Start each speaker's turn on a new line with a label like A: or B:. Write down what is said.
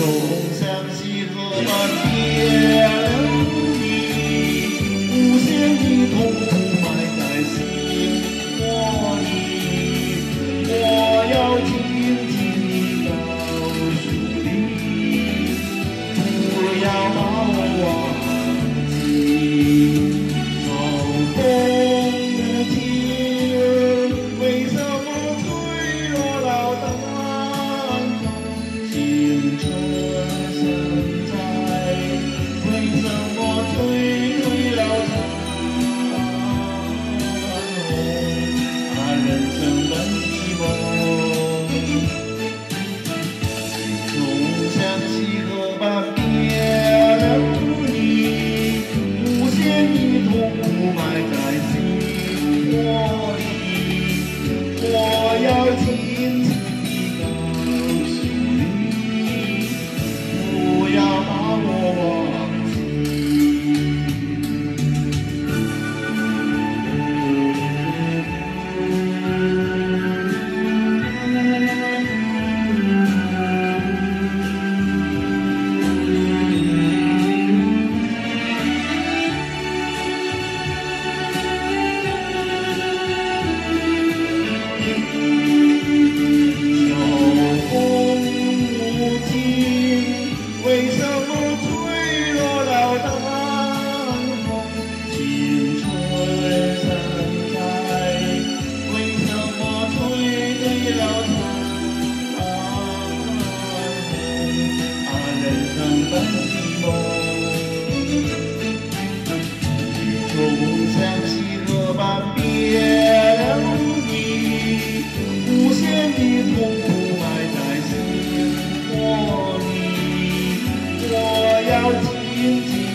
A: souls have zero on me. You.